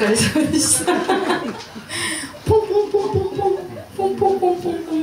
疲れ様でした。ポンポンポンポンポン。ポンポンポンポンポン。